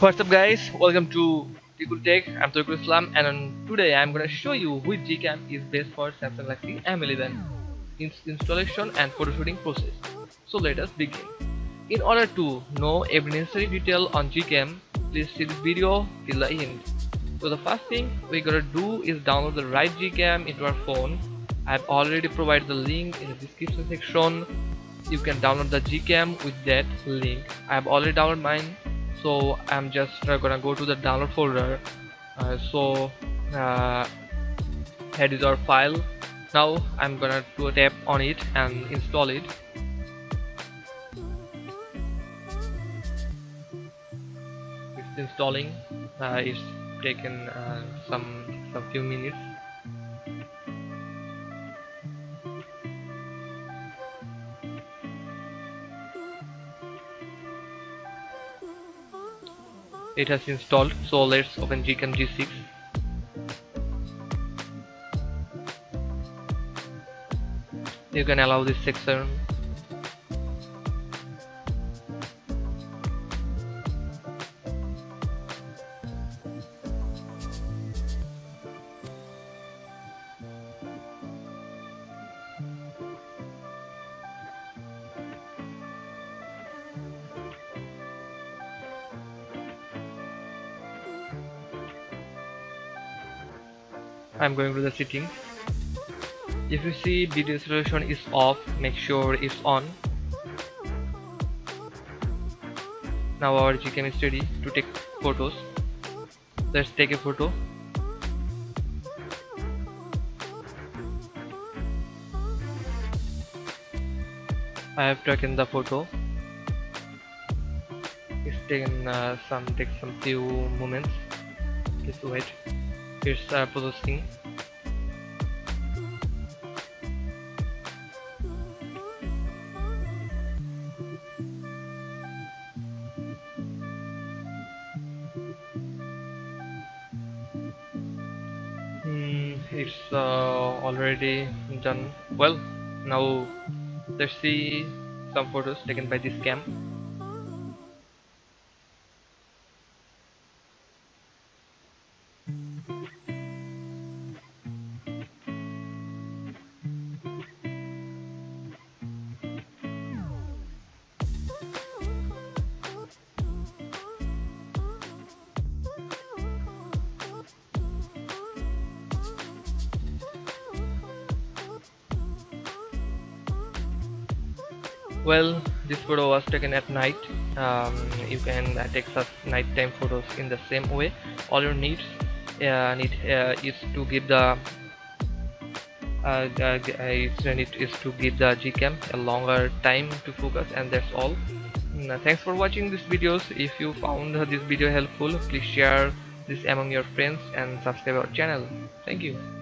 What's up guys, welcome to TQL Tech, I'm Tariqul Islam and today I'm gonna show you which Gcam is best for Samsung Galaxy M11 in installation and photo shooting process. So let us begin. In order to know every necessary detail on Gcam, please see this video till the end. So the first thing we gotta do is download the right Gcam into our phone. I've already provided the link in the description section. You can download the Gcam with that link. I've already downloaded mine so I'm just uh, gonna go to the download folder. Uh, so uh, here is our file. Now I'm gonna do a tap on it and install it. It's installing. Uh, it's taken uh, some some few minutes it has installed so let's open gcam g6 you can allow this section I'm going to the settings if you see video resolution is off make sure it's on. Now our gcam is ready to take photos. Let's take a photo. I have taken the photo. It's taken uh, some take some few moments. Please wait Here's processing. Hmm, it's uh, already done well now let's see some photos taken by this cam well this photo was taken at night. Um, you can uh, take such nighttime photos in the same way. All you need uh, need uh, is to give the uh, uh, need is to give the gcam a longer time to focus and that's all. Mm, thanks for watching these videos. If you found this video helpful please share this among your friends and subscribe our channel. Thank you